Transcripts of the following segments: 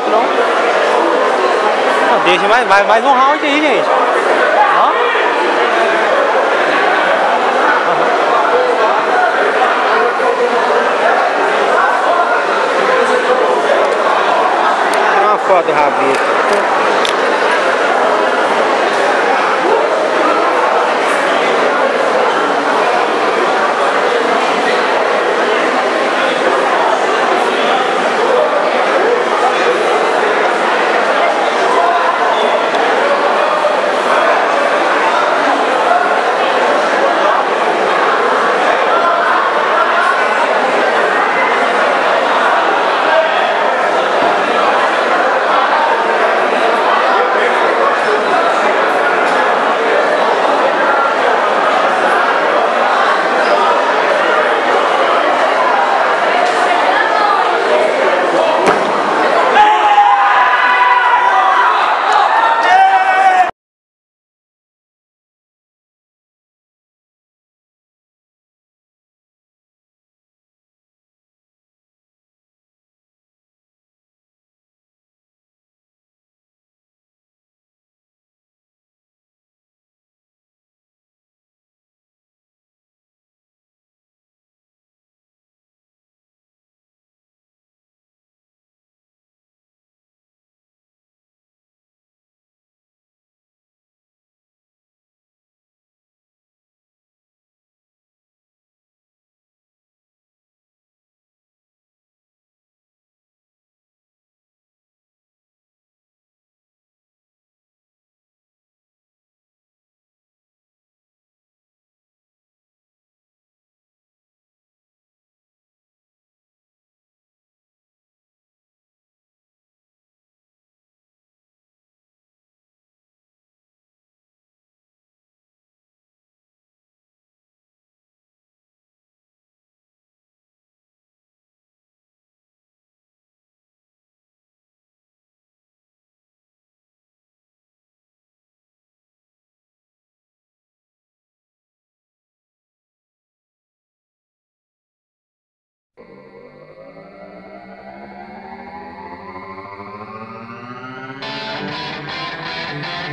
4 não? Ah, deixa mais, mais, mais um round aí, gente. Ó. Uhum. Uma foto do rabito.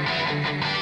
Thank you.